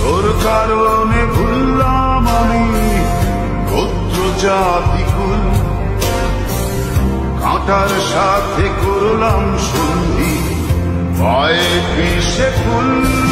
তোর কারণে ভুললাম আমি গোত্র জাতি কুল কাঁটার সাথে করলাম সন্ধি ভয়ে পিসে ফুল।